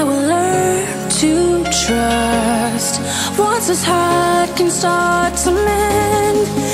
I will learn to trust. Once this heart can start to mend